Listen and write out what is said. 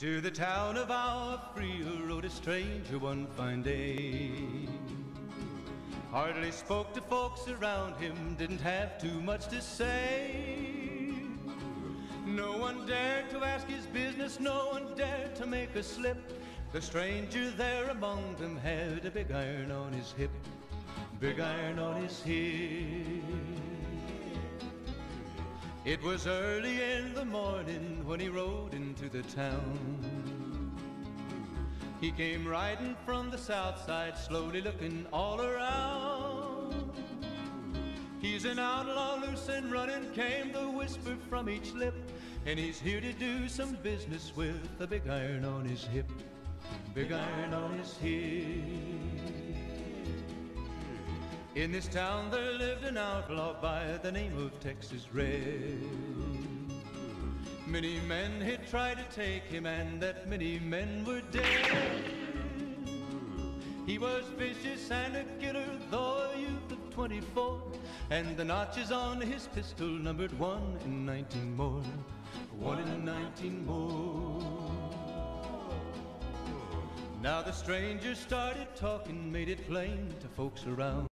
To the town of Agua Fria rode a stranger one fine day. Hardly spoke to folks around him, didn't have too much to say. No one dared to ask his business, no one dared to make a slip. The stranger there among them had a big iron on his hip, big iron on his hip. It was early in the morning when he rode into the town. He came riding from the south side, slowly looking all around. He's an outlaw, loose and running, came the whisper from each lip. And he's here to do some business with a big iron on his hip, big iron on his hip. In this town there lived an outlaw by the name of Texas Red. Many men had tried to take him, and that many men were dead. He was vicious and a killer, though a youth of 24, and the notches on his pistol numbered one in 19 more, one in 19 more. Now the stranger started talking, made it plain to folks around.